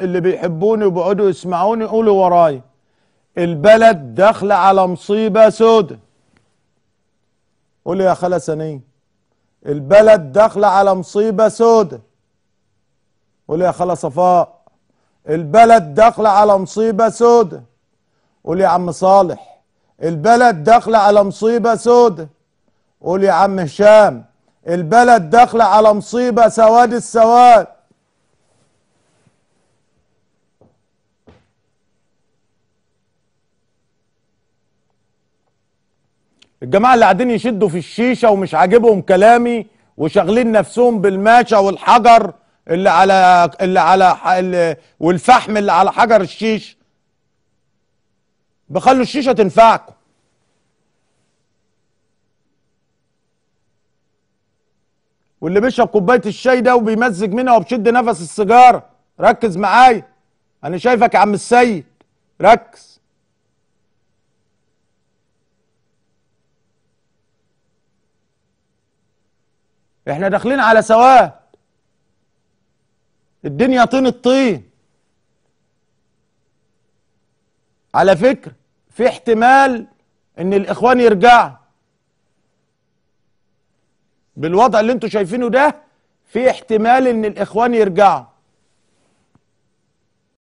اللي بيحبوني وبيقعدوا يسمعوني قولوا ورايا البلد داخلة على مصيبة سودة. قولي يا خالة سنية البلد داخلة على مصيبة سودة. قولي يا خالة صفاء. البلد داخلة على مصيبة سودة. قولي يا عم صالح. البلد داخلة على مصيبة سودة. قول يا عم هشام. البلد داخلة على مصيبة سواد السواد. الجماعة اللي قاعدين يشدوا في الشيشة ومش عاجبهم كلامي وشاغلين نفسهم بالماشة والحجر اللي على اللي على اللي والفحم اللي على حجر الشيش. بخلوا الشيشة تنفعكم. واللي بيشرب كوباية الشاي ده وبيمزج منها وبشد نفس السيجاره ركز معايا. أنا شايفك يا عم السيد. ركز. إحنا داخلين على سواد. الدنيا طين الطين. على فكرة في احتمال إن الإخوان يرجعوا. بالوضع اللي أنتوا شايفينه ده في احتمال إن الإخوان يرجعوا.